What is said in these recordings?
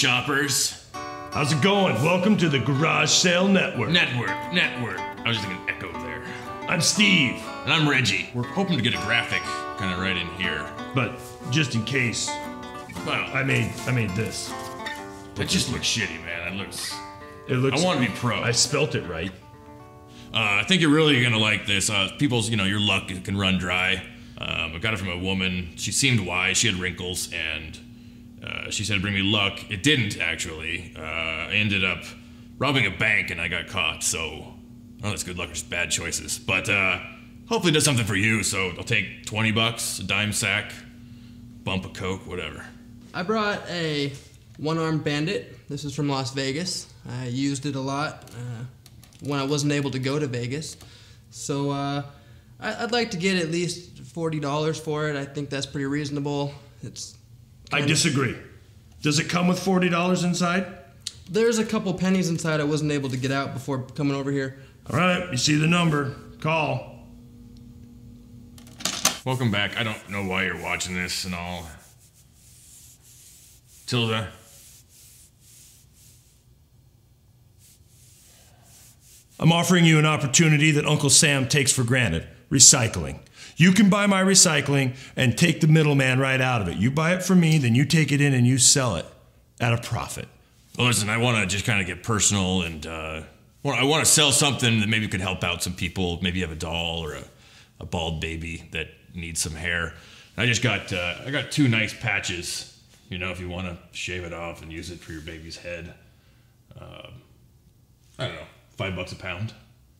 shoppers. How's it going? Welcome to the Garage Sale Network. Network, network. I was just thinking echo there. I'm Steve, And I'm Reggie. We're hoping to get a graphic kind of right in here. but just in case, Well, I made I made this. that just looks shitty, man. It looks. It looks. I want to be pro. I spelt it right. Uh, I think you're really gonna like this. Uh, people's, you know, your luck can run dry. Um, I got it from a woman. She seemed wise. She had wrinkles, and uh, she said, "Bring me luck." It didn't actually. Uh, I ended up robbing a bank, and I got caught. So, oh, that's good luck or just bad choices. But uh, hopefully, it does something for you. So I'll take twenty bucks, a dime sack, bump of coke, whatever. I brought a one-armed bandit. This is from Las Vegas. I used it a lot uh, when I wasn't able to go to Vegas. So uh, I- I'd like to get at least forty dollars for it. I think that's pretty reasonable. It's I disagree. Does it come with forty dollars inside? there's a couple pennies inside I wasn't able to get out before coming over here. All right, you see the number. Call. Welcome back. I don't know why you're watching this and all. Tilda. I'm offering you an opportunity that Uncle Sam takes for granted recycling. You can buy my recycling and take the middleman right out of it. You buy it from me, then you take it in and you sell it at a profit. Well, listen, I want to just kind of get personal and uh, I want to sell something that maybe could help out some people. Maybe you have a doll or a, a bald baby that needs some hair. I just got uh, I got two nice patches. You know, if you want to shave it off and use it for your baby's head. Um I don't know, five bucks a pound.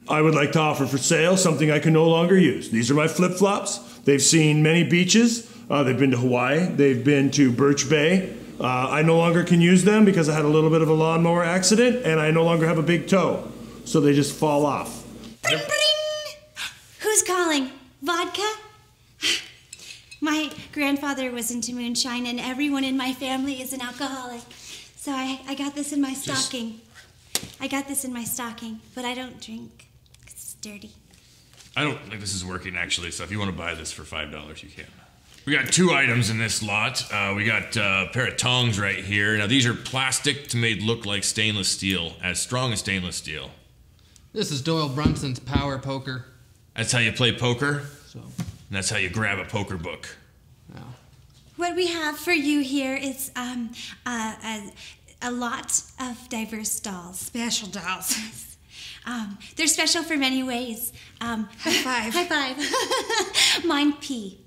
I would like to offer for sale something I can no longer use. These are my flip flops. They've seen many beaches. Uh, they've been to Hawaii. They've been to Birch Bay. Uh, I no longer can use them because I had a little bit of a lawnmower accident and I no longer have a big toe. So they just fall off. Bring, bring. Who's calling? Vodka? My grandfather was into moonshine, and everyone in my family is an alcoholic. So I, I got this in my stocking. I got this in my stocking, but I don't drink dirty. I don't think this is working actually. So if you want to buy this for five dollars, you can. We got two items in this lot. Uh, we got uh, a pair of tongs right here. Now these are plastic to made look like stainless steel, as strong as stainless steel. This is Doyle Brunson's Power Poker. That's how you play poker, So, and that's how you grab a poker book. wow. What we have for you here is um, uh, a, a lot of diverse dolls, special dolls. um, they're special for many ways. Um, high five. High five. Mine pee.